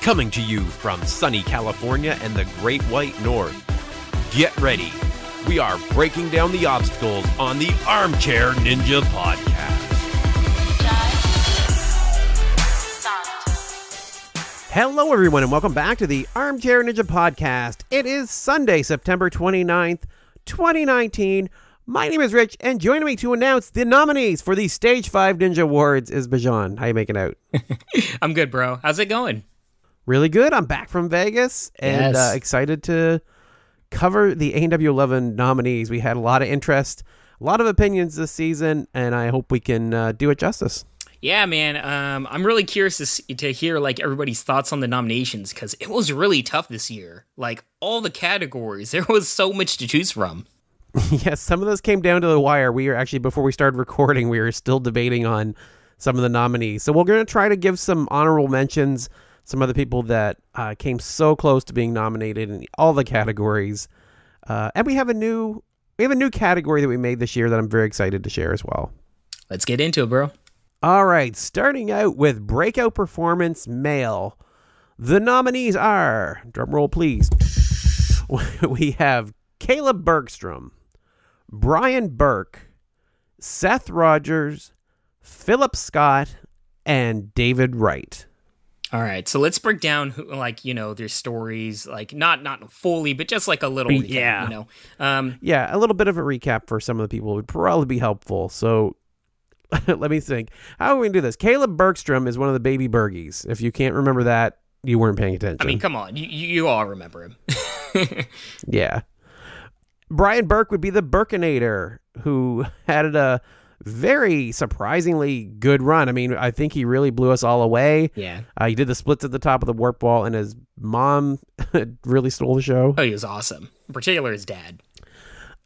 coming to you from sunny California and the Great White North. Get ready. We are breaking down the obstacles on the Armchair Ninja Podcast. Hello, everyone, and welcome back to the Armchair Ninja Podcast. It is Sunday, September 29th, 2019. My name is Rich, and joining me to announce the nominees for the Stage 5 Ninja Awards is Bijan. How you making out? I'm good, bro. How's it going? Really good. I'm back from Vegas and Yes. uh, excited to cover the ANW11 nominees. We had a lot of interest, a lot of opinions this season, and I hope we can uh, do it justice. Yeah, man. Um, I'm really curious to see, to hear like everybody's thoughts on the nominations because it was really tough this year. Like all the categories, there was so much to choose from. yes, some of those came down to the wire. We were actually, before we started recording, we were still debating on some of the nominees. So we're going to try to give some honorable mentions, some of the people that uh, came so close to being nominated in all the categories. Uh, and we have a new we have a new category that we made this year that I'm very excited to share as well. Let's get into it, bro. All right, starting out with breakout performance male. The nominees are, drum roll please. we have Caleb Bergstrom, Brian Burke, Seth Rogers, Philip Scott, and David Wright. All right, so let's break down who, like you know their stories, like not not fully, but just like a little, recap, Yeah. you know. Um, Yeah, a little bit of a recap for some of the people would probably be helpful. So let me think. How are we going to do this? Caleb Bergstrom is one of the baby Bergies. If you can't remember that, you weren't paying attention. I mean, come on, you you you all remember him. Yeah. Brian Burke would be the Burkinator who had a very surprisingly good run. I mean, I think he really blew us all away. yeah, Uh, he did the splits at the top of the warp wall, and his mom really stole the show. oh, he was awesome. In particular, his dad.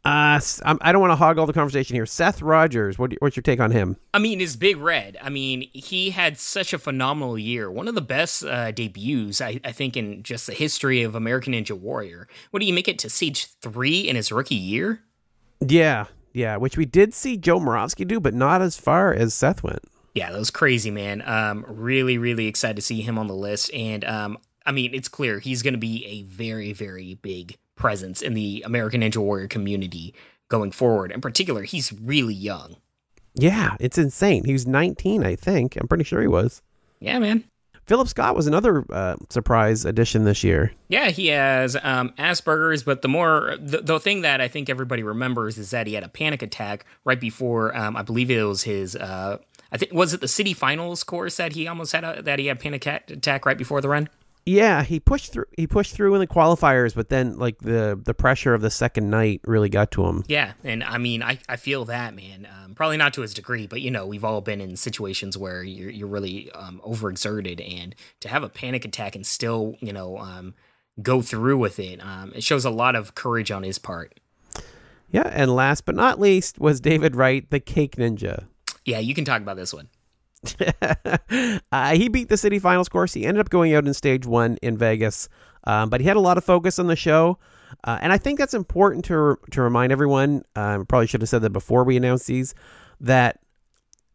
Uh, I don't want to hog all the conversation here. Seth Rogers, what, what's your take on him? I mean, his Big Red. I mean, he had such a phenomenal year. One of the best uh, debuts, I, I think, in just the history of American Ninja Warrior. What do you make it to Stage 3 in his rookie year? Yeah, yeah, which we did see Joe Moravsky do, but not as far as Seth went. Yeah, that was crazy, man. Um, really, really excited to see him on the list. And um, I mean, it's clear he's going to be a very, very big presence in the American Ninja Warrior community going forward. In particular, he's really young. Yeah, it's insane. He was 19, I think. I'm pretty sure he was. Yeah, man. Philip Scott was another uh, surprise addition this year. Yeah, he has um, Asperger's, but the more the, the thing that I think everybody remembers is that he had a panic attack right before um, I believe it was his. Uh, I think was it the city finals course that he almost had a, that he had panic attack right before the run. Yeah, he pushed through. He pushed through in the qualifiers, but then like the the pressure of the second night really got to him. Yeah, and I mean I, I feel that man. Um, probably not to his degree, but you know we've all been in situations where you're you're really um, overexerted, and to have a panic attack and still you know um, go through with it, um, it shows a lot of courage on his part. Yeah, and last but not least was David Wright, the Cake Ninja. Yeah, you can talk about this one. uh, he beat the city finals course. He ended up going out in stage one in Vegas, um, but he had a lot of focus on the show. Uh, and I think that's important to to remind everyone. Um, probably should have said that before we announced these. That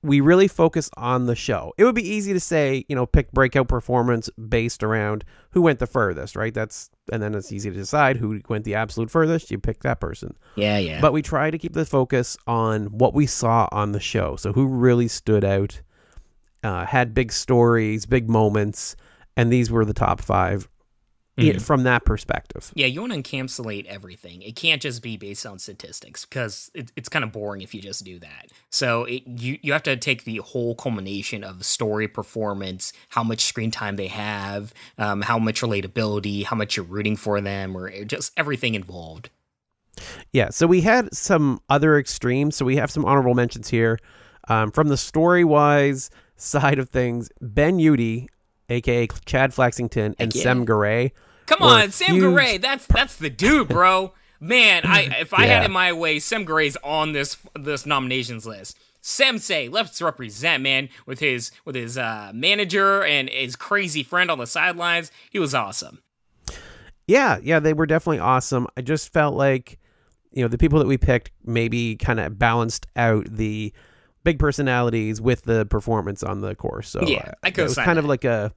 we really focus on the show. It would be easy to say, you know, pick breakout performance based around who went the furthest, right? That's and then it's easy to decide who went the absolute furthest. You pick that person. Yeah, yeah. But we try to keep the focus on what we saw on the show. So who really stood out, uh, had big stories, big moments, and these were the top 5 i- from that perspective. Yeah, you want to encapsulate everything. It can't just be based on statistics because it, it's kind of boring if you just do that. So it, you you have to take the whole culmination of story, performance, how much screen time they have, um, how much relatability, how much you're rooting for them, or just everything involved. Yeah. So we had some other extremes. So we have some honorable mentions here. Um, from the story wise side of things, Ben Udy, aka Chad Flaxington, and yeah. Sam Garay. Come on, Sam huge- Garay, that's that's the dude, bro. Man, I if I Yeah. had it my way, Sam Garay's on this this nominations list. Sensei, let's represent, man, with his with his uh, manager and his crazy friend on the sidelines. He was awesome. Yeah, yeah, they were definitely awesome. I just felt like, you know, the people that we picked maybe kind of balanced out the big personalities with the performance on the course. So Yeah, uh, I could it was kind of like a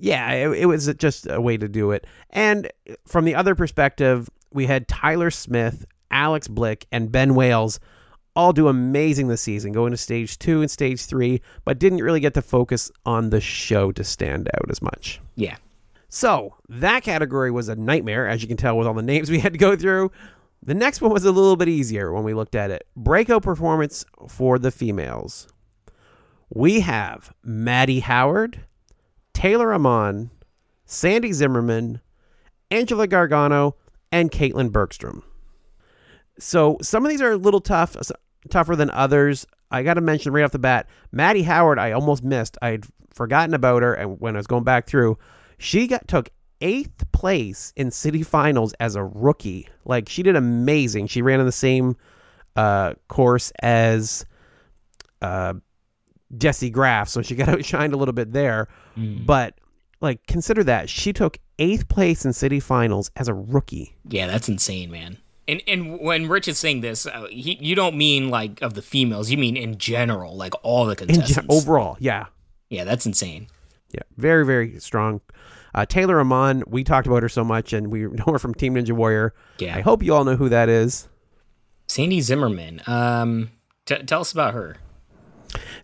yeah, it, it was just a way to do it. And from the other perspective, we had Tyler Smith, Alex Blick, and Ben Wales all do amazing this season, going to stage two and stage three, but didn't really get to focus on the show to stand out as much. Yeah. So that category was a nightmare, as you can tell with all the names we had to go through. The next one was a little bit easier when we looked at it. Breakout performance for the females. We have Maddie Howard, Taylor Amann, Sandy Zimmerman, Angela Gargano, and Caitlin Bergstrom. So some of these are a little tough, tougher than others. I got to mention right off the bat, Maddie Howard. I almost missed. I'd forgotten about her, and when I was going back through, she got took eighth place in city finals as a rookie. Like she did amazing. She ran in the same uh, course as uh, Jesse Graff, so she got outshined a little bit there. Mm. But like, consider that she took eighth place in city finals as a rookie. Yeah, that's insane, man. And and when Rich is saying this, uh, he, you don't mean like of the females. You mean in general, like all the In contestants. overall, yeah, yeah, that's insane. yeah, very very strong. Uh, Taylor Amann, we talked about her so much, and we know her from Team Ninja Warrior. Yeah. I hope you all know who that is. Sandy Zimmerman. Um, t- tell us about her.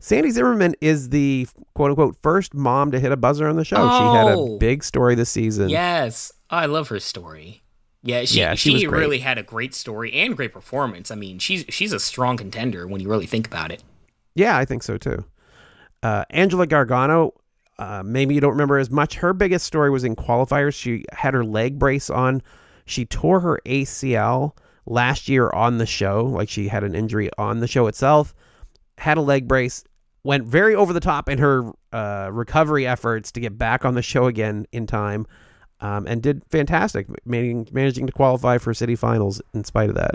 Sandy Zimmerman is the quote unquote first mom to hit a buzzer on the show. She had Oh. a big story this season. Yes, I love her story. Yeah, she Yeah, she she, really had a great story and great performance. I mean, she's she's a strong contender when you really think about it. Yeah, I think so too. Uh, Angela Gargano, uh, maybe you don't remember as much. Her biggest story was in qualifiers. She had her leg brace on. She tore her ACL last year on the show. Like she had an injury on the show itself. Had a leg brace. Went very over the top in her uh, recovery efforts to get back on the show again in time, um, and did fantastic, managing, managing to qualify for city finals in spite of that.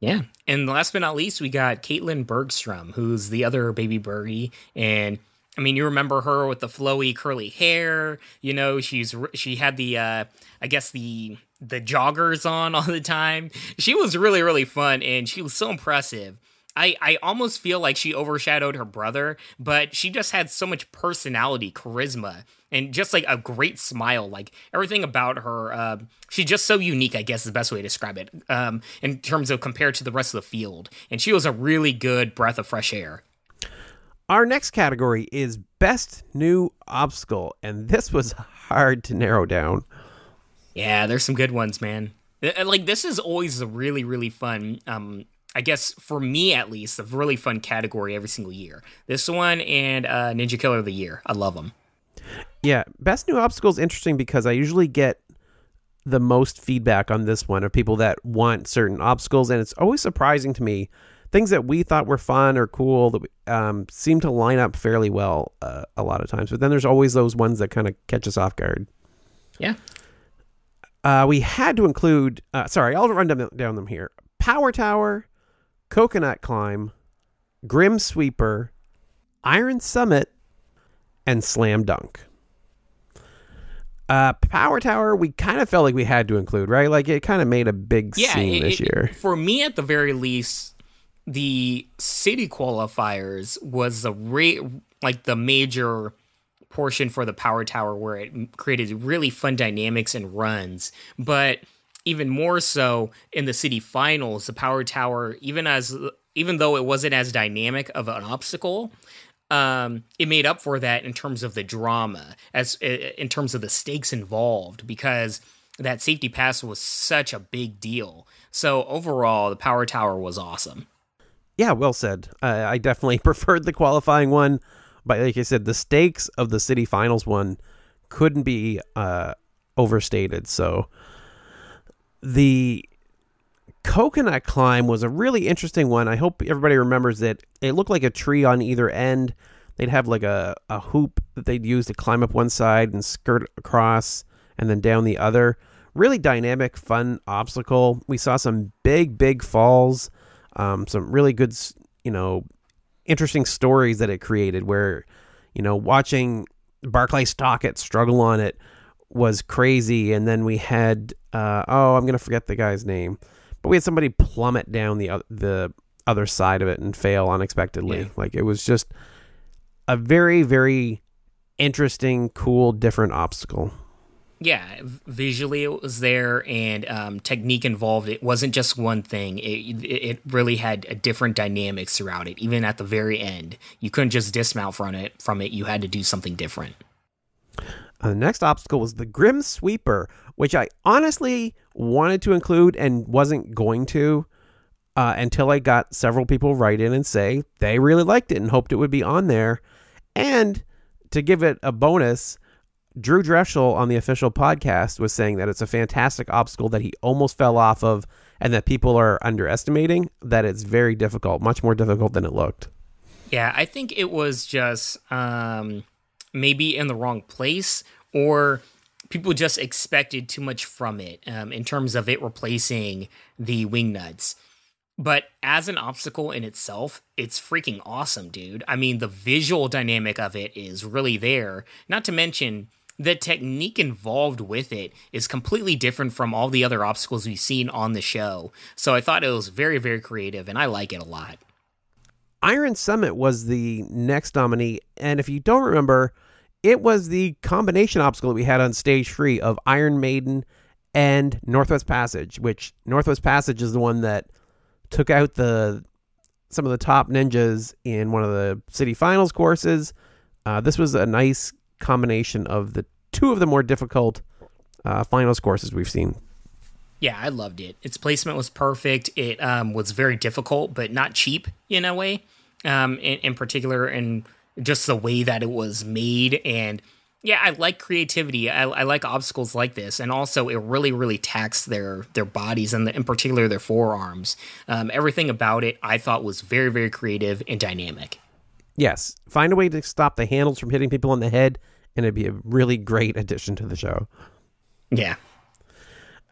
Yeah. And last but not least, we got Caitlin Bergstrom, who's the other baby birdie. And I mean, you remember her with the flowy curly hair. You know, she's she had the uh I guess the the joggers on all the time. She was really really fun and she was so impressive. I, I almost feel like she overshadowed her brother, but she just had so much personality, charisma, and just like a great smile. Like everything about her, uh, she's just so unique. I guess is the best way to describe it. Um, in terms of compared to the rest of the field, and she was a really good breath of fresh air. Our next category is Best New Obstacle, and this was hard to narrow down. Yeah, there's some good ones, man. Uh, Like this is always a really really fun. Um, I guess for me at least, a really fun category every single year. This one and uh, Ninja Killer of the Year. I love them. Yeah, Best New Obstacle is interesting because I usually get the most feedback on this one of people that want certain obstacles, and it's always surprising to me. Things that we thought were fun or cool that we, um, seem to line up fairly well uh, a lot of times, but then there's always those ones that kind of catch us off guard. Yeah. Uh, we had to include, uh, sorry, I'll run down, down them here Power Tower, Coconut Climb, Grim Sweeper, Iron Summit, and Slam Dunk. Uh, Power Tower, we kind of felt like we had to include, right? Like it kind of made a big scene it- this it- year. For me, at the very least, the city qualifiers was the like the major portion for the power tower where it created really fun dynamics and runs. But even more so in the city finals, the power tower, even as even though it wasn't as dynamic of an obstacle, um, it made up for that in terms of the drama, as in terms of the stakes involved, because that safety pass was such a big deal. So overall, the power tower was awesome. Yeah, well said. Uh, I definitely preferred the qualifying one, but like I said, the stakes of the city finals one couldn't be uh, overstated. So the coconut climb was a really interesting one. I hope everybody remembers that it looked like a tree on either end. They'd have like a, a hoop that they'd use to climb up one side and skirt across and then down the other. Really dynamic, fun obstacle. We saw some big, big falls um, some really good, you know, interesting stories that it created. Where, you know, watching Barclay Stockett struggle on it was crazy, and then we had, uh, oh, I'm gonna forget the guy's name, but we had somebody plummet down the the other side of it and fail unexpectedly. Yeah. Like it was just a very, very interesting, cool, different obstacle. Yeah, visually it was there, and um, technique involved. It wasn't just one thing. It it really had a different dynamics throughout it. Even at the very end, you couldn't just dismount from it. From it, you had to do something different. Uh, the next obstacle was the Grim Sweeper, which I honestly wanted to include and wasn't going to uh, until I got several people write in and say they really liked it and hoped it would be on there. And to give it a bonus, Drew Drechsel on the official podcast was saying that it's a fantastic obstacle that he almost fell off of and that people are underestimating, that it's very difficult, much more difficult than it looked. Yeah, I think it was just um, maybe in the wrong place or people just expected too much from it um, in terms of it replacing the wing nuts. But as an obstacle in itself, it's freaking awesome, dude. I mean, the visual dynamic of it is really there. Not to mention, the technique involved with it is completely different from all the other obstacles we've seen on the show. So I thought it was very, very creative, and I like it a lot. Iron Summit was the next nominee, and if you don't remember, it was the combination obstacle that we had on stage three of Iron Maiden and Northwest Passage, which Northwest Passage is the one that took out the some of the top ninjas in one of the city finals courses. Uh, this was a nice combination of the two of the more difficult uh, finals courses we've seen. Yeah, I loved it. Its placement was perfect. It um, was very difficult, but not cheap in a way. Um, in, in particular, and just the way that it was made and yeah, I like creativity. I, I, like obstacles like this, and also it really, really taxed their their bodies and the, in particular their forearms. Um, everything about it, I thought, was very, very creative and dynamic. Yes, find a way to stop the handles from hitting people on the head, and it'd be a really great addition to the show. Yeah.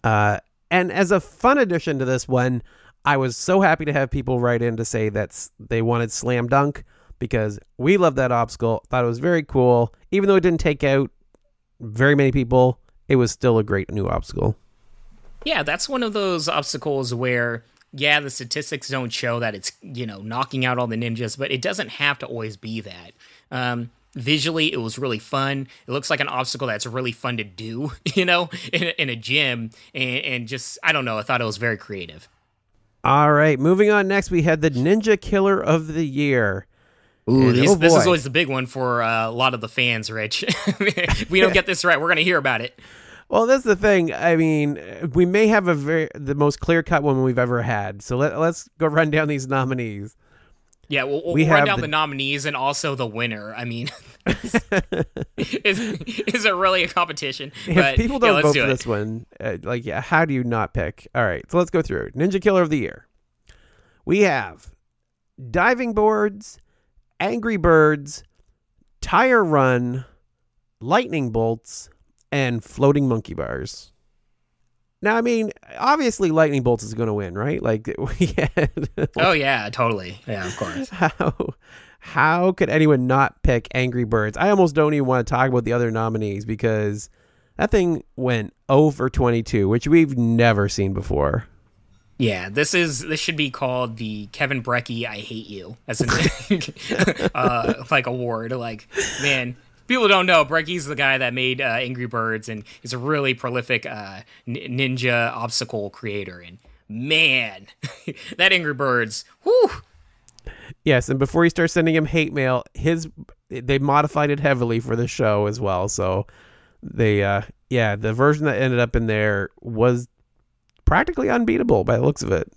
Uh, and as a fun addition to this one, I was so happy to have people write in to say that they wanted Slam Dunk because we love that obstacle. Thought it was very cool. Even though it didn't take out very many people, it was still a great new obstacle. Yeah, that's one of those obstacles where yeah, the statistics don't show that it's, you know, knocking out all the ninjas, but it doesn't have to always be that. Um, visually, it was really fun. It looks like an obstacle that's really fun to do, you know, in, in a gym. And, and just, I don't know, I thought it was very creative. All right, moving on next, we had the Ninja Killer of the Year. Ooh, these, oh this is always the big one for uh, a lot of the fans, Rich. we don't get this right, we're going to hear about it. Well, that's the thing. I mean, we may have a very the most clear cut one we've ever had. So let, let's go run down these nominees. Yeah, we'll, we'll we run down the, the, nominees and also the winner. I mean, is is it really a competition? If but, people don't yeah, vote do for it. this one, uh, like, yeah, how do you not pick? All right, so let's go through Ninja Killer of the Year. We have diving boards, Angry Birds, Tire Run, Lightning Bolts, and Floating Monkey Bars. Now, I mean, obviously, Lightning Bolts is going to win, right? Like, we had, oh yeah, totally, yeah, of course. How how could anyone not pick Angry Birds? I almost don't even want to talk about the other nominees because that thing went over 22, which we've never seen before. Yeah, this is this should be called the Kevin Brecky "I Hate You" as an uh, like award. Like, man, people don't know Brecky's the guy that made uh, Angry Birds and is a really prolific uh, ninja obstacle creator. And man, that Angry Birds, whew. Yes, and before you start sending him hate mail, his they modified it heavily for the show as well. So they, uh, yeah, the version that ended up in there was practically unbeatable by the looks of it.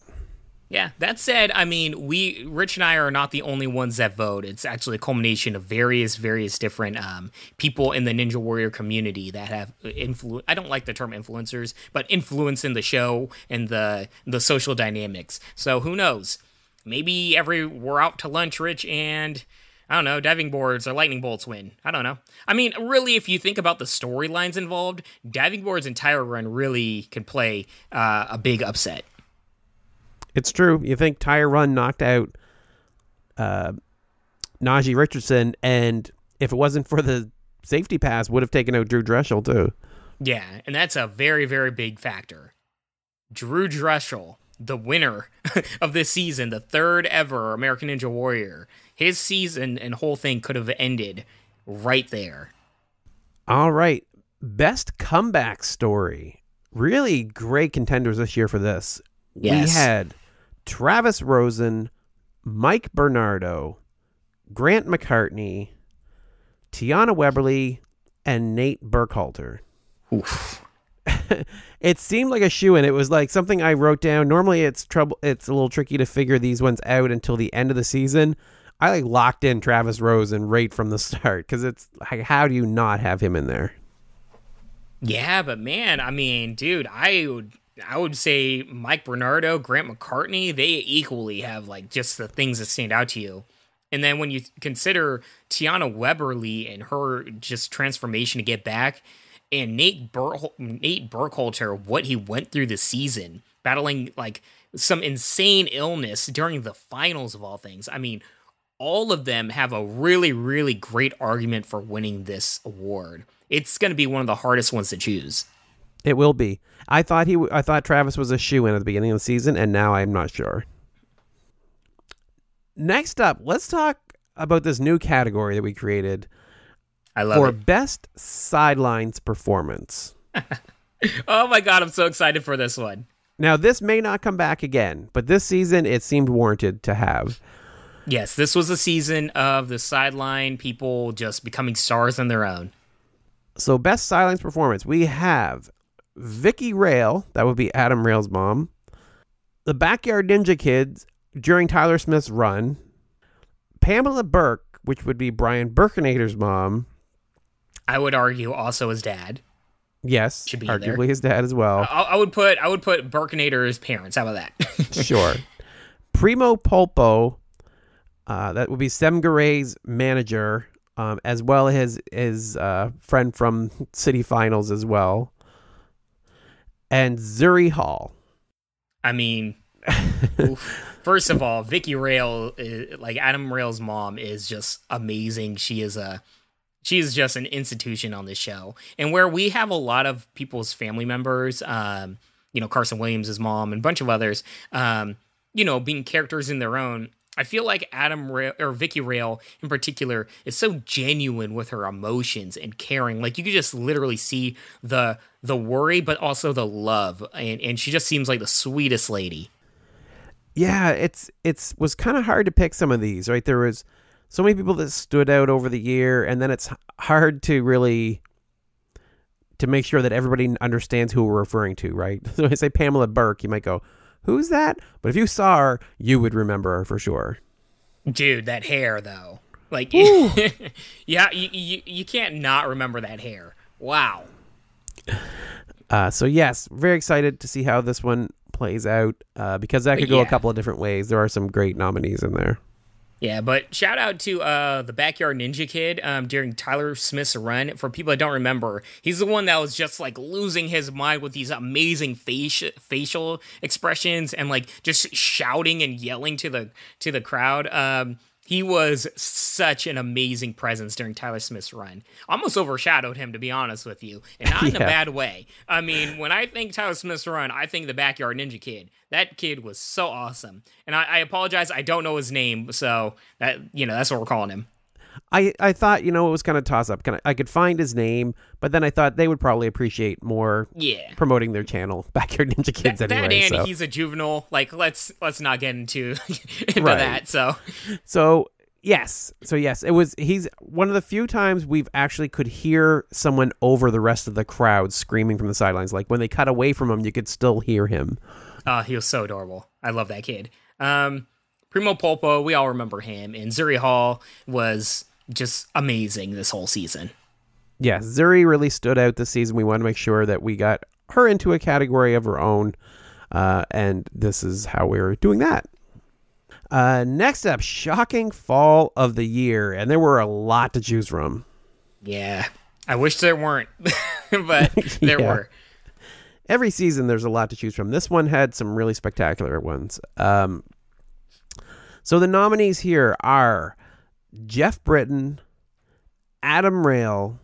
Yeah, that said, I mean, we, Rich and I are not the only ones that vote. It's actually a culmination of various, various different um, people in the Ninja Warrior community that have influence. I don't like the term influencers, but influence in the show and the the social dynamics. So who knows? Maybe every we're out to lunch, Rich, and I don't know, diving boards or lightning bolts win. I don't know. I mean, really, if you think about the storylines involved, diving boards and tire run really can play uh, a big upset. It's true. You think Tire Run knocked out uh, Najee Richardson, and if it wasn't for the safety pass, would have taken out Drew Drechsel too. Yeah, and that's a very, very big factor. Drew Drechsel, the winner of this season, the third ever American Ninja Warrior, his season and whole thing could have ended right there. All right. Best comeback story. Really great contenders this year for this. Yes. We had Travis Rosen, Mike Bernardo, Grant McCartney, Tiana Webberley, and Nate Burkhalter. Oof. it seemed like a shoe in. It was like something I wrote down. Normally it's trouble it's a little tricky to figure these ones out until the end of the season. I like locked in Travis Rosen right from the start because it's like how do you not have him in there? Yeah, but man, I mean, dude, I would I would say Mike Bernardo, Grant McCartney, they equally have like just the things that stand out to you. And then when you consider Tiana Webberley and her just transformation to get back, and Nate Bur- Nate Burkhalter, what he went through this season, battling like some insane illness during the finals of all things. I mean, all of them have a really, really great argument for winning this award. It's going to be one of the hardest ones to choose. It will be. I thought he. w- I thought Travis was a shoe in at the beginning of the season, and now I'm not sure. Next up, let's talk about this new category that we created I love for it. best sidelines performance. Oh my god, I'm so excited for this one. Now, this may not come back again, but this season it seemed warranted to have. Yes, this was a season of the sideline people just becoming stars on their own. So, best silence performance, we have Vicky Rayl, that would be Adam Rayl's mom, the Backyard Ninja Kids during Tyler Smith's run, Pamela Burke, which would be Brian Burkenator's mom. I would argue also his dad. Yes, Should be in there. arguably his dad as well. I, I would put I would put Burkinator's parents. How about that? sure. Primo Polpo, uh, that would be Sam Garay's manager, um, as well as his uh, friend from City Finals as well, and Zuri Hall. I mean, first of all, Vicky Rayl, uh, like Adam Rayl's mom, is just amazing. She is a she is just an institution on this show, and where we have a lot of people's family members, um, you know, Carson Williams' mom and a bunch of others, um, you know, being characters in their own. I feel like Adam or Vicky Rayl in particular is so genuine with her emotions and caring. Like you could just literally see the the worry, but also the love, and and she just seems like the sweetest lady. Yeah, it's it's was kind of hard to pick some of these, right? There was so many people that stood out over the year, and then it's hard to really to make sure that everybody understands who we're referring to, right? So I say Pamela Burke, you might go, "Who's that?" But if you saw her, you would remember her for sure. Dude, that hair though. Like yeah, you, you you can't not remember that hair. Wow. Uh, so yes, very excited to see how this one plays out uh, because that could go a couple of different ways. There are some great nominees in there. Yeah, but shout out to uh, the Backyard Ninja Kid um, during Tyler Smith's run. For people that don't remember, he's the one that was just like losing his mind with these amazing facial facial expressions and like just shouting and yelling to the to the crowd. Um, he was such an amazing presence during Tyler Smith's run. Almost overshadowed him, to be honest with you, and not in a bad way. I mean, when I think Tyler Smith's run, I think the Backyard Ninja Kid. That kid was so awesome, and I, I apologize, I don't know his name, so that you know that's what we're calling him. I, I thought you know it was kind of toss up. Kind of I could find his name, but then I thought they would probably appreciate more Yeah. promoting their channel, Backyard Ninja Kids. that, anyway, that and so. he's a juvenile. Like let's let's not get into into Right. that. So So yes, so yes, it was. He's one of the few times we've actually could hear someone over the rest of the crowd screaming from the sidelines. Like when they cut away from him, you could still hear him. uh, he was so adorable. I love that kid. Um, Primo Polpo, we all remember him, and Zuri Hall was just amazing this whole season. Yeah, Zuri really stood out this season. We want to make sure that we got her into a category of her own, uh, and this is how we're doing that. Uh, next up, shocking fall of the year, and there were a lot to choose from. Yeah, I wish there weren't, but there Yeah. were. every season there's a lot to choose from. This one had some really spectacular ones. Um, so the nominees here are Geoff Britten, Adam Rayl,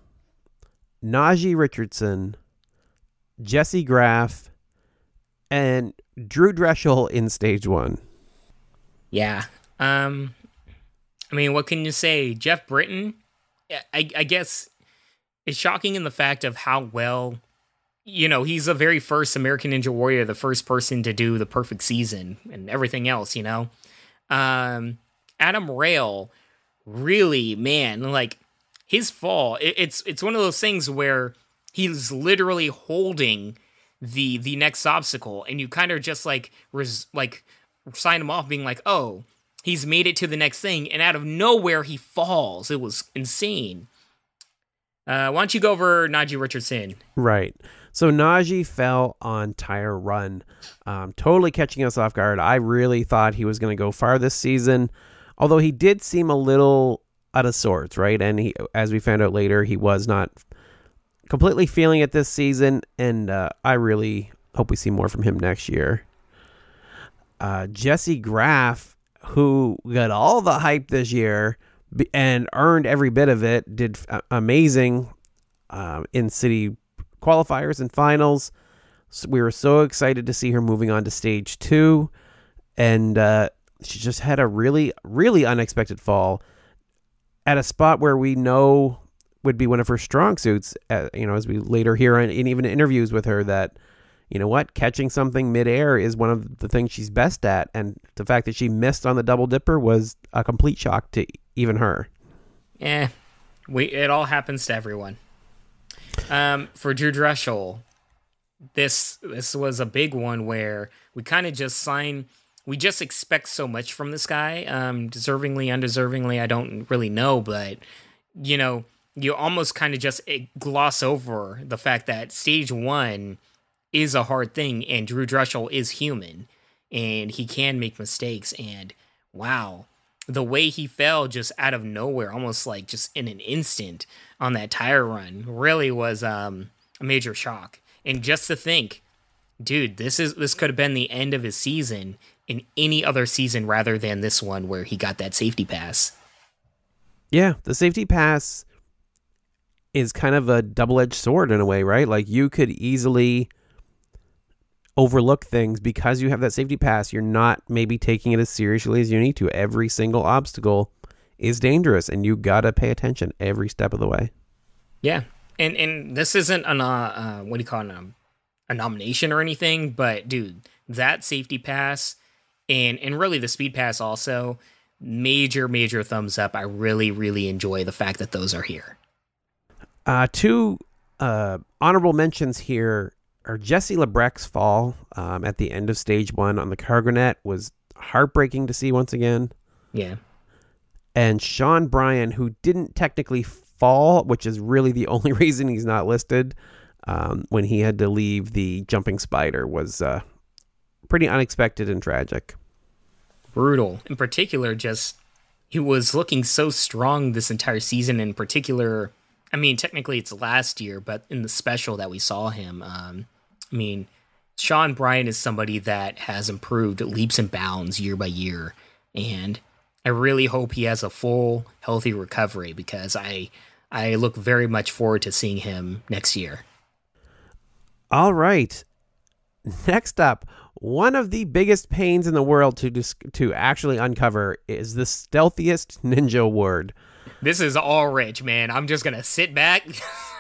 Najee Richardson, Jesse Graff, and Drew Drechsel in stage one. Yeah. Um I mean, what can you say? Geoff Britten, I, I guess it's shocking in the fact of how well you know, he's the very first American Ninja Warrior, the first person to do the perfect season and everything else, you know. Um Adam Rayl, really, man, like his fall, it, it's it's one of those things where he's literally holding the the next obstacle and you kind of just like res, like sign him off being like, "Oh, he's made it to the next thing." And out of nowhere he falls. It was insane. Uh, why don't you go over Najee Richardson? Right. So Najee fell on tire run, um, totally catching us off guard. I really thought he was going to go far this season, although he did seem a little out of sorts, right? And he, as we found out later, he was not completely feeling it this season, and uh, I really hope we see more from him next year. Uh, Jesse Graff, who got all the hype this year and earned every bit of it, did amazing uh, in city qualifiers and finals. So we were so excited to see her moving on to stage two, and uh, she just had a really, really unexpected fall at a spot where we know would be one of her strong suits. Uh, you know, as we later hear in, in even interviews with her that you know what, catching something midair is one of the things she's best at, and the fact that she missed on the double dipper was a complete shock to even her. Yeah, we it all happens to everyone. Um, for Drew Drechsel, this this was a big one where we kind of just sign. We just expect so much from this guy, um, deservingly, undeservingly. I don't really know, but you know, you almost kind of just eh, gloss over the fact that stage one is a hard thing, and Drew Drechsel is human, and he can make mistakes. And wow, the way he fell just out of nowhere, almost like just in an instant on that tire run, really was um, a major shock. And just to think, dude, this is this could have been the end of his season in any other season rather than this one where he got that safety pass. Yeah, the safety pass is kind of a double-edged sword in a way, right? Like you could easily overlook things because you have that safety pass. You're not maybe taking it as seriously as you need to. Every single obstacle is dangerous, and you gotta pay attention every step of the way. Yeah, and and this isn't an uh, uh what do you call it um, a nomination or anything, but dude, that safety pass and and really the speed pass also major major thumbs up. I really really enjoy the fact that those are here. Uh, two uh, honorable mentions here or Jesse Labreck's fall um, at the end of stage one on the cargo net was heartbreaking to see once again. Yeah. And Sean Bryan, who didn't technically fall, which is really the only reason he's not listed, um, when he had to leave the jumping spider, was uh, pretty unexpected and tragic. Brutal. In particular, just he was looking so strong this entire season. In particular, I mean, technically it's last year, but in the special that we saw him, um, I mean, Sean Bryan is somebody that has improved leaps and bounds year by year, and I really hope he has a full, healthy recovery because I I look very much forward to seeing him next year. All right. Next up, one of the biggest pains in the world to dis- to actually uncover is the stealthiest ninja word. This is all rich, man. I'm just gonna sit back.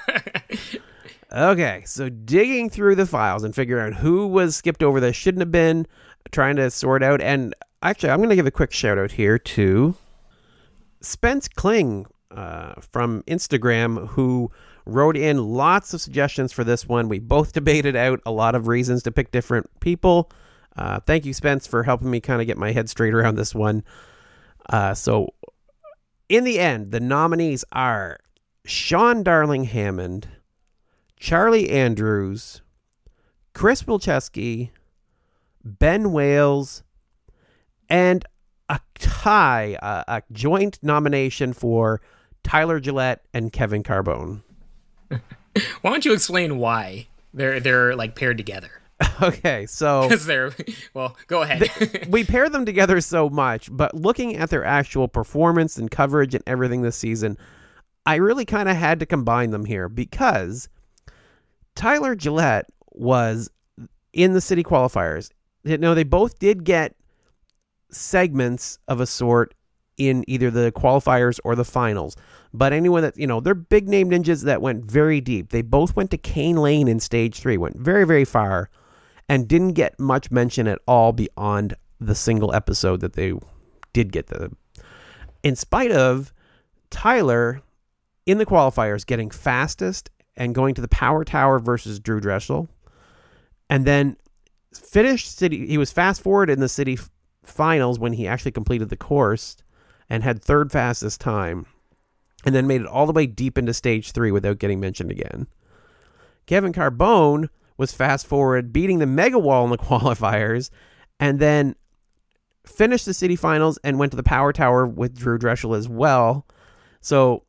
Okay, so digging through the files and figuring out who was skipped over that shouldn't have been, trying to sort out. And actually, I'm going to give a quick shout out here to Spence Kling uh, from Instagram, who wrote in lots of suggestions for this one. We both debated out a lot of reasons to pick different people. Uh, thank you, Spence, for helping me kind of get my head straight around this one. Uh, so, in the end, the nominees are Sean Darling Hammond. Charlie Andrews, Chris Wilczewski, Ben Wales, and a tie, a, a, joint nomination for Tyler Gillette and Kevin Carbone. why don't you explain why they're they're like paired together? Okay, so because they're well, go ahead. they, we pair them together so much, but looking at their actual performance and coverage and everything this season, I really kind of had to combine them here because Tyler Gillette was in the city qualifiers. Know, they both did get segments of a sort in either the qualifiers or the finals. But anyone that, you know, they're big name ninjas that went very deep. They both went to Cane Lane in stage three, went very, very far, and didn't get much mention at all beyond the single episode that they did get the. In spite of Tyler in the qualifiers getting fastest and going to the power tower versus Drew Drechsel, and then finished city. He was fast forward in the city finals when he actually completed the course and had third fastest time, and then made it all the way deep into stage three without getting mentioned again. Kevin Carbone was fast forward, beating the mega wall in the qualifiers, and then finished the city finals and went to the power tower with Drew Drechsel as well. So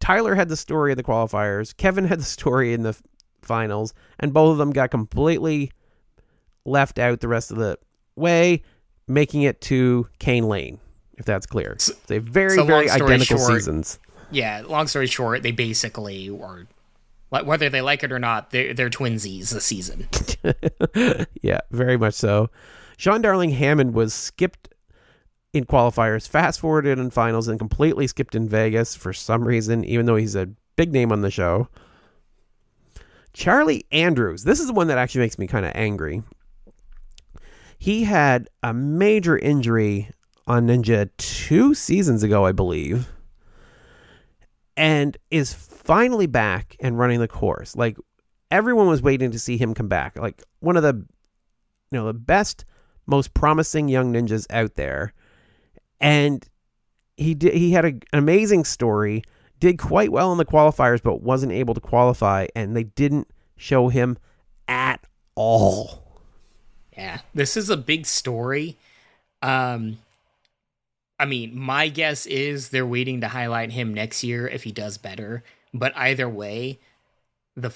Tyler had the story of the qualifiers, Kevin had the story in the finals, and both of them got completely left out the rest of the way, making it to Cane Lane, if that's clear. So, they very, so very identical short, seasons. Yeah, long story short, they basically are whether they like it or not, they're, they're twinsies this season. yeah, very much so. Sean Darling Hammond was skipped in qualifiers, fast forwarded in finals, and completely skipped in Vegas for some reason, even though he's a big name on the show. Charlie Andrews, this is the one that actually makes me kind of angry. He had a major injury on Ninja two seasons ago, I believe, and is finally back and running the course. Like everyone was waiting to see him come back. Like one of the you know, the best most promising young ninjas out there. And he did he had a, an amazing story, did quite well in the qualifiers but wasn't able to qualify and they didn't show him at all. Yeah, this is a big story. Um I mean, my guess is they're waiting to highlight him next year if he does better but either way, the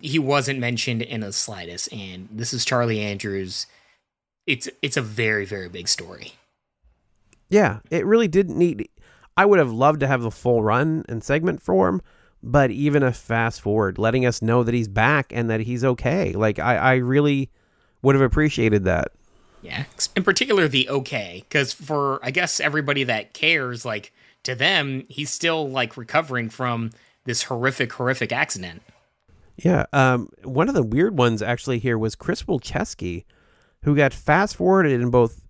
he wasn't mentioned in the slightest, and this is Charlie Andrews. It's it's a very very big story. Yeah, it really didn't need. I would have loved to have the full run and segment for him, but even a fast forward, letting us know that he's back and that he's okay. Like I, I really would have appreciated that. Yeah, in particular the okay, because for I guess everybody that cares, like to them, he's still like recovering from this horrific, horrific accident. Yeah. Um, one of the weird ones actually here was Chris Wilczewski, who got fast forwarded in both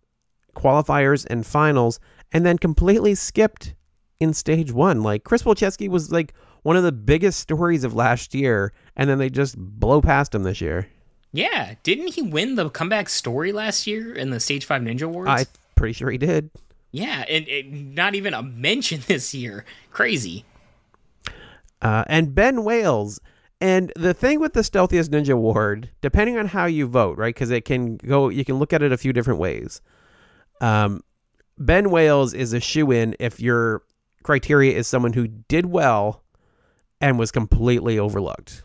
qualifiers and finals and then completely skipped in stage one. Like Chris Wilczewski was like one of the biggest stories of last year, and then they just blow past him this year. Yeah, didn't he win the comeback story last year in the Stage Five Ninja Awards? I'm pretty sure he did. Yeah, and, and not even a mention this year. Crazy uh, and Ben Wales. And the thing with the Stealthiest Ninja Award, depending on how you vote, right? Because it can go, you can look at it a few different ways. Um, ben Wales is a shoe in if your criteria is someone who did well and was completely overlooked.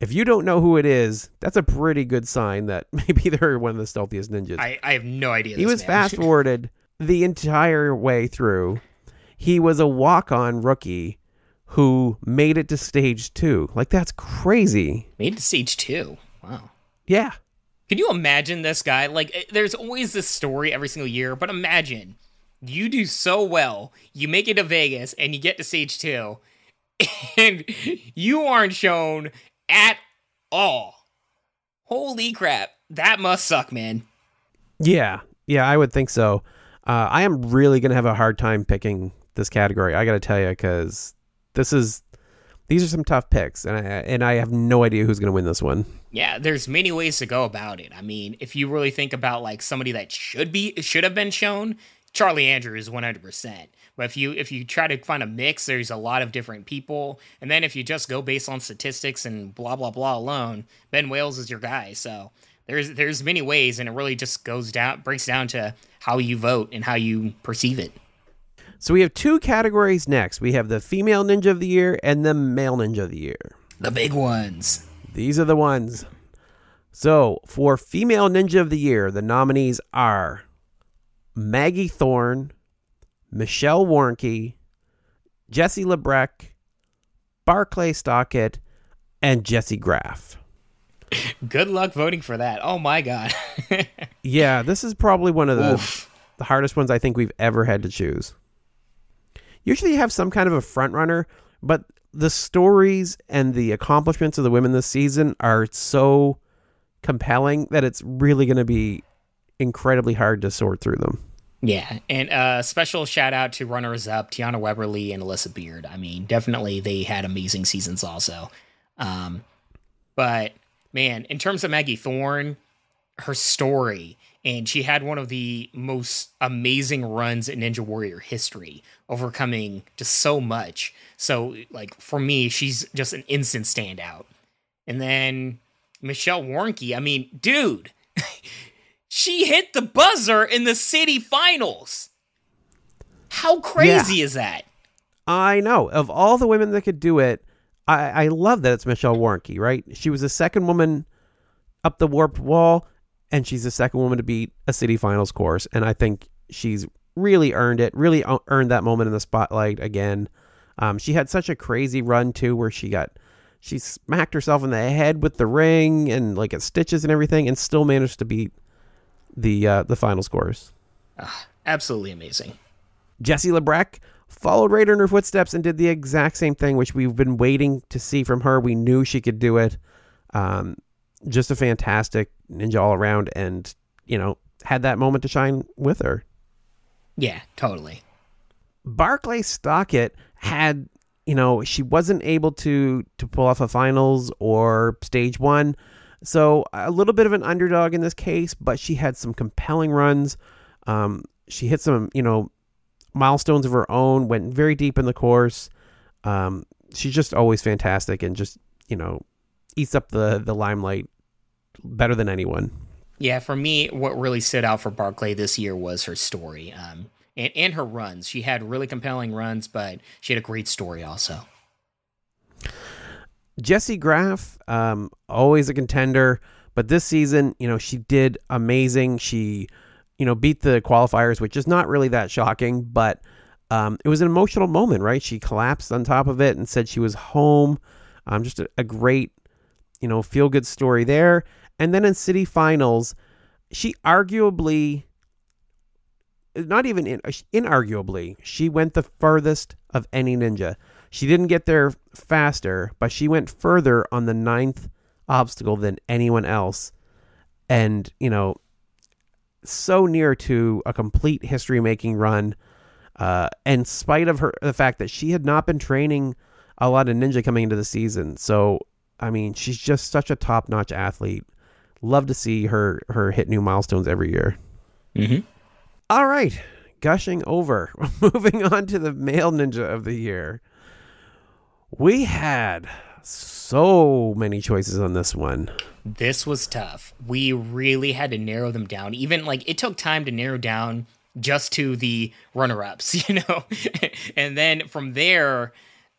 If you don't know who it is, that's a pretty good sign that maybe they're one of the stealthiest ninjas. I, I have no idea. He was fast forwarded the entire way through. He was a walk on rookie who made it to stage two. Like that's crazy. Made it to stage two. Wow. Yeah. Can you imagine this guy? Like, eh, there's always this story every single year, but imagine you do so well, you make it to Vegas, and you get to stage two, and you aren't shown at all. Holy crap. That must suck, man. Yeah. Yeah, I would think so. Uh, I am really going to have a hard time picking this category. I got to tell you, because this is these are some tough picks, and I and I have no idea who's going to win this one. Yeah, there's many ways to go about it. I mean, if you really think about like somebody that should be should have been shown, Charlie Andrews 100%. But if you if you try to find a mix, there's a lot of different people, and then if you just go based on statistics and blah blah blah alone, Ben Wales is your guy. So there's there's many ways, and it really just goes down breaks down to how you vote and how you perceive it. So we have two categories next. We have the female ninja of the year and the male ninja of the year. The big ones. These are the ones. So for female ninja of the year, the nominees are Maggie Thorne, Michelle Warnke, Jesse Labreck, Barclay Stockett, and Jesse Graff. Good luck voting for that. Oh my god. yeah, this is probably one of the, the hardest ones I think we've ever had to choose. Usually you have some kind of a front runner, but the stories and the accomplishments of the women this season are so compelling that it's really going to be incredibly hard to sort through them. Yeah, and uh, special shout out to runners up Tiana Webberley and Alyssa Beard. I mean, definitely they had amazing seasons also. Um, but man, in terms of Maggie Thorne, her story, and she had one of the most amazing runs in Ninja Warrior history, overcoming just so much. So, like for me, she's just an instant standout. And then Michelle Warnke, I mean, dude. She hit the buzzer in the city finals. How crazy yeah. is that? I know. Of all the women that could do it, I, I love that it's Michelle Warnke, right? She was the second woman up the warped wall, and she's the second woman to beat a city finals course. And I think she's really earned it, really earned that moment in the spotlight again. Um, she had such a crazy run too, where she got she smacked herself in the head with the ring and like at stitches and everything, and still managed to beat the uh, the final scores. Uh, absolutely amazing. Jesse Labreck followed right in her footsteps and did the exact same thing, which we've been waiting to see from her. We knew she could do it. Um, just a fantastic ninja all around, and you know had that moment to shine with her. Yeah, totally. Barclay Stockett had, you know, she wasn't able to to pull off a finals or stage one, so a little bit of an underdog in this case, but she had some compelling runs. Um, she hit some, you know, milestones of her own. Went very deep in the course. Um, she's just always fantastic and just you know eats up the the limelight better than anyone. Yeah, for me, what really stood out for Barclay this year was her story um, and, and her runs. She had really compelling runs, but she had a great story also. Jessie Graff, um, always a contender, but this season, you know, she did amazing. She, you know, beat the qualifiers, which is not really that shocking, but um, it was an emotional moment, right? She collapsed on top of it and said she was home. Um, just a, a great, you know, feel good story there. And then in city finals, she arguably, not even in, inarguably, she went the furthest of any ninja. She didn't get there faster, but she went further on the ninth obstacle than anyone else. And, you know, so near to a complete history making run. Uh, in spite of her, the fact that she had not been training a lot of ninja coming into the season. So, I mean, she's just such a top notch athlete. Love to see her, her hit new milestones every year. Mm-hmm. All right. Gushing over. Moving on to the male ninja of the year. We had so many choices on this one. This was tough. We really had to narrow them down. Even like it took time to narrow down just to the runner ups, you know? and then from there,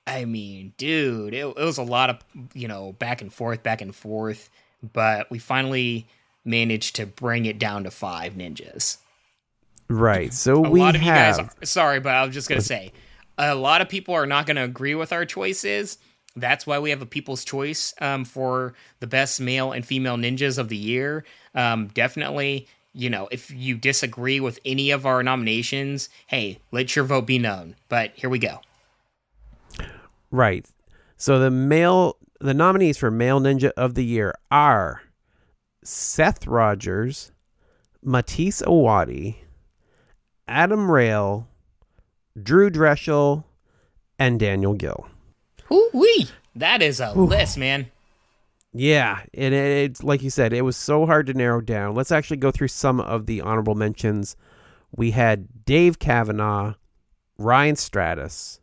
I mean, dude, it, it, was a lot of, you know, back and forth, back and forth. But we finally managed to bring it down to five ninjas. Right. So a we lot of have... you guys, are, sorry, but I was just going to say, a lot of people are not going to agree with our choices. That's why we have a people's choice um, for the best male and female ninjas of the year. Um, definitely, you know, if you disagree with any of our nominations, hey, let your vote be known. But here we go. Right. So the male, the nominees for male ninja of the year are Seth Rogers, Mathis Owhadi, Adam Rayl, Drew Drechsel, and Daniel Gill. Ooh wee! That is a Ooh. list, man. Yeah, and it, it's like you said, it was so hard to narrow down. Let's actually go through some of the honorable mentions. We had Dave Kavanaugh, Ryan Stratis,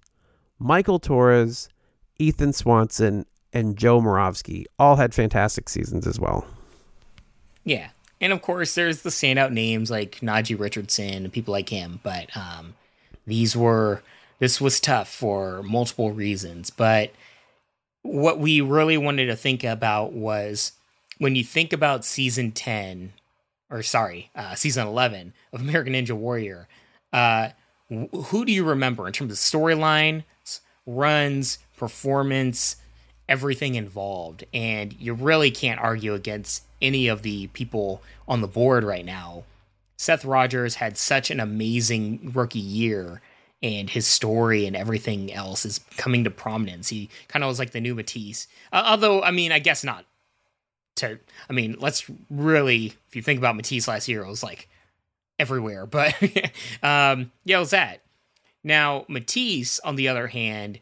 Michael Torres, Ethan Swanson, and Joe Moravsky. All had fantastic seasons as well. Yeah. And of course, there's the standout names like Najee Richardson and people like him. But um, these were this was tough for multiple reasons, but what we really wanted to think about was when you think about season 10 or sorry, uh, season 11 of American Ninja Warrior, uh, who do you remember in terms of storyline, runs, performance, everything involved? And you really can't argue against any of the people on the board right now Seth Rogers had such an amazing rookie year, and his story and everything else is coming to prominence. He kind of was like the new Mathis, uh, although I mean, I guess not. To I mean, let's really, if you think about Mathis last year, it was like everywhere. But um, yeah, it was that. Now Mathis, on the other hand,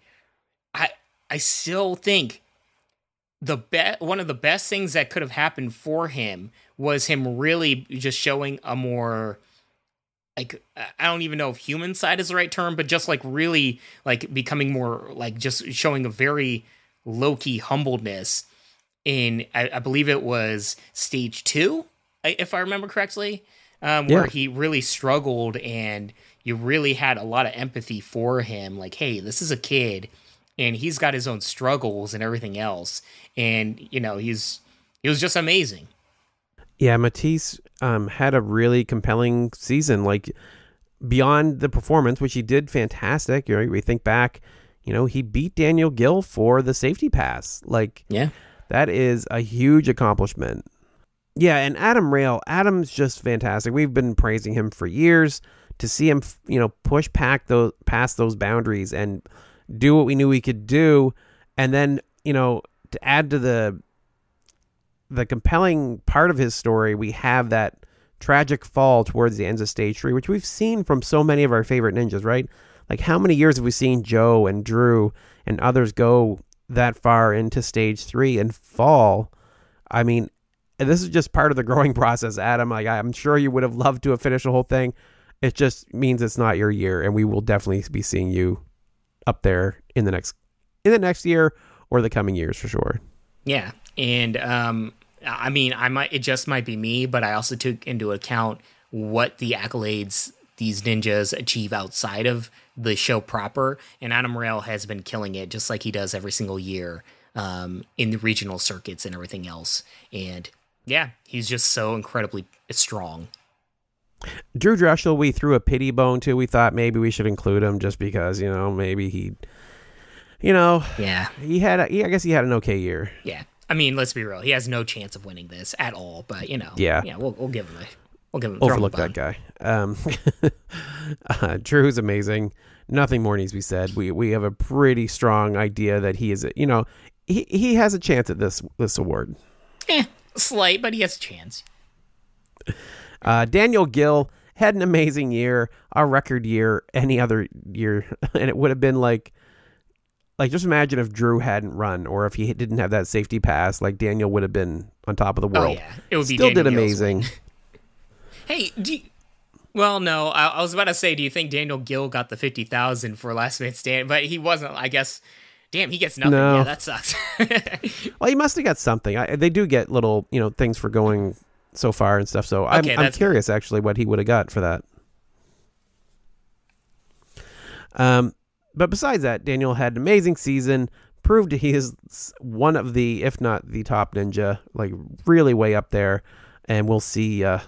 I I still think the be- one of the best things that could have happened for him was him really just showing a more like I don't even know if human side is the right term, but just like really like becoming more like just showing a very low key humbleness in I, I, believe it was stage two, if I remember correctly, um, where he really struggled and you really had a lot of empathy for him. Like, hey, this is a kid and he's got his own struggles and everything else, and you know he's he was just amazing. Yeah, Mathis um, had a really compelling season. Like beyond the performance, which he did fantastic. You know, we think back, you know, he beat Daniel Gill for the safety pass. Like, yeah, that is a huge accomplishment. Yeah, and Adam Rayl, Adam's just fantastic. We've been praising him for years. To see him, you know, push back those past those boundaries and do what we knew we could do, and then you know, to add to the the compelling part of his story, we have that tragic fall towards the ends of stage three, which we've seen from so many of our favorite ninjas, right? Like, how many years have we seen Joe and Drew and others go that far into stage three and fall? I mean, this is just part of the growing process, Adam. Like, I'm sure you would have loved to have finished the whole thing. It just means it's not your year, and we will definitely be seeing you up there in the next in the next year or the coming years for sure. Yeah, and um, I mean, I might it just might be me, but I also took into account what the accolades these ninjas achieve outside of the show proper, and Adam Rayl has been killing it just like he does every single year um, in the regional circuits and everything else. And yeah, he's just so incredibly strong. Drew Drechsel, we threw a pity bone to. We thought maybe we should include him just because you know maybe he, you know, yeah, he had. A, he, I guess he had an okay year. Yeah, I mean, let's be real. He has no chance of winning this at all. But you know, yeah, yeah, we'll, we'll give him a. We'll give him. Overlook that guy. Um, uh, Drew's amazing. Nothing more needs to be said. We we have a pretty strong idea that he is. You know, he he has a chance at this this award. Eh, slight, but he has a chance. Uh, Daniel Gill had an amazing year, a record year, any other year, and it would have been like, like just imagine if Drew hadn't run, or if he didn't have that safety pass, like Daniel would have been on top of the oh, world. Oh, yeah, it would be still Daniel did amazing. hey, do you, well, no, I, I, was about to say, do you think Daniel Gill got the fifty thousand for Last Man Stand? But he wasn't. I guess. Damn, he gets nothing. No. Yeah, that sucks. well, he must have got something. I, they do get little, you know, things for going so far and stuff. So I'm, I'm curious actually what he would have got for that. Um, but besides that, Daniel had an amazing season. Proved he is one of the, if not the top ninja, like really way up there. And we'll see uh,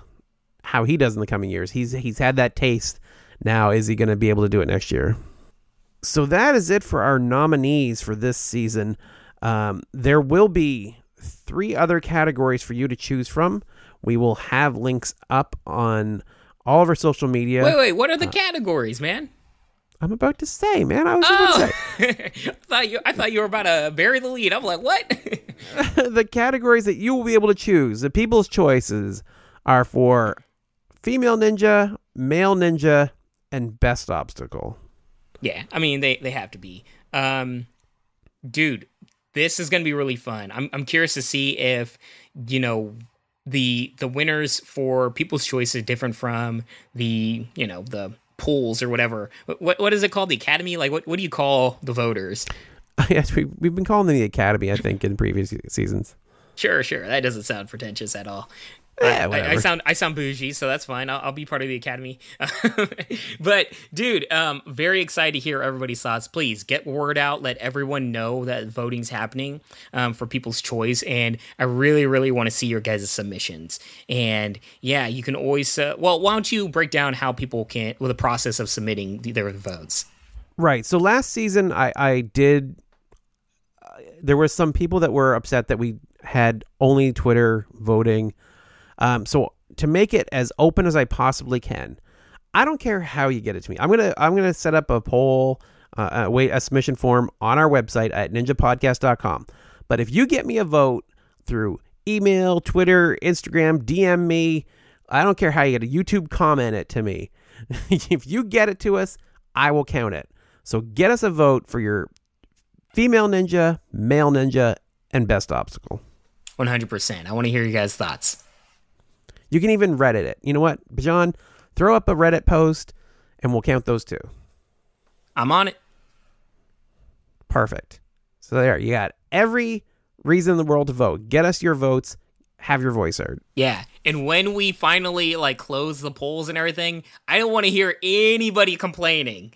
how he does in the coming years. He's he's had that taste. Now, is he going to be able to do it next year? So that is it for our nominees for this season. Um, there will be three other categories for you to choose from. We will have links up on all of our social media. Wait, wait, what are the uh, categories, man? I'm about to say, man. I was oh. I thought you I thought you were about to bury the lead. I'm like, what? the categories that you will be able to choose, the people's choices, are for female ninja, male ninja, and best obstacle. Yeah, I mean they they have to be. Um, dude, this is gonna be really fun. I'm I'm curious to see if you know the the winners for People's Choice is different from the you know the polls or whatever. What what is it called? The Academy? Like what what do you call the voters? yes, we we've been calling them the Academy. I think in previous seasons. Sure, sure. That doesn't sound pretentious at all. Yeah, I, I, sound I sound bougie, so that's fine. I'll, I'll be part of the academy. but dude, um, very excited to hear everybody's thoughts. Please get word out. Let everyone know that voting's happening um, for People's Choice, and I really, really want to see your guys' submissions. And yeah, you can always. Uh, well, why don't you break down how people can, with well, the process of submitting their votes? Right. So last season, I I did. Uh, there were some people that were upset that we had only Twitter voting um, so to make it as open as I possibly can, I don't care how you get it to me. I'm gonna I'm gonna set up a poll, uh, uh, wait a submission form on our website at ninjapodcast.com. But if you get me a vote through email, Twitter, Instagram, DM me, I don't care how you get a YouTube comment it to me. if you get it to us, I will count it. So get us a vote for your female ninja, male ninja, and best obstacle. 100%. I want to hear you guys' thoughts. You can even Reddit it. You know what, John? Throw up a Reddit post and we'll count those two. I'm on it. Perfect. So there, you got every reason in the world to vote. Get us your votes. Have your voice heard. Yeah. And when we finally like close the polls and everything, I don't want to hear anybody complaining.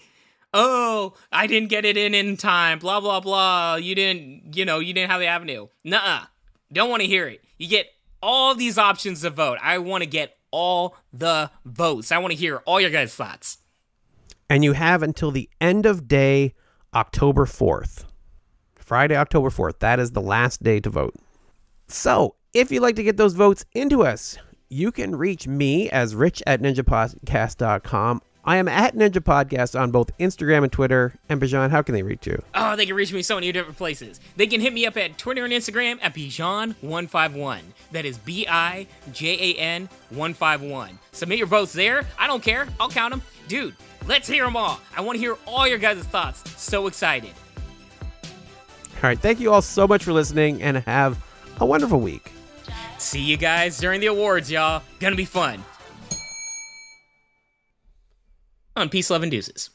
Oh, I didn't get it in in time. Blah blah blah. You didn't, you know, you didn't have the avenue. Nuh-uh. Don't want to hear it. You get all these options to vote. I want to get all the votes. I want to hear all your guys' thoughts. And you have until the end of day October 4th. Friday, October 4th. That is the last day to vote. So, if you'd like to get those votes into us, you can reach me as rich at ninjapodcast.com. I am at Ninja Podcast on both Instagram and Twitter. And Bijan, how can they reach you? Oh, they can reach me so many different places. They can hit me up at Twitter and Instagram at Bijan151. That is B I J A N 151. Submit your votes there. I don't care. I'll count them. Dude, let's hear them all. I want to hear all your guys' thoughts. So excited. All right. Thank you all so much for listening and have a wonderful week. See you guys during the awards, y'all. Gonna be fun. On Peace, Love, and Deuces.